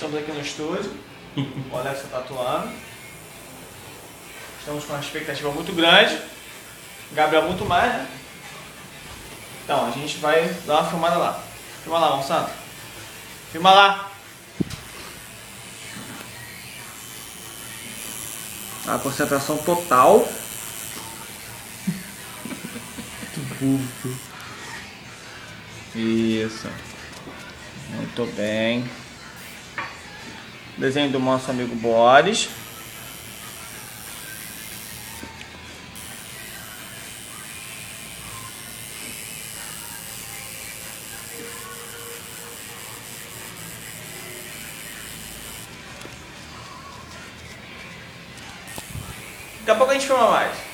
estamos aqui no estúdio. O Alex está atuando. Estamos com uma expectativa muito grande. Gabriel muito mais, né? Então, a gente vai dar uma filmada lá. Filma lá, Monsanto. Filma lá. A concentração total. Isso. Muito bem. Desenho do nosso amigo Boris. Daqui a pouco a gente filma mais.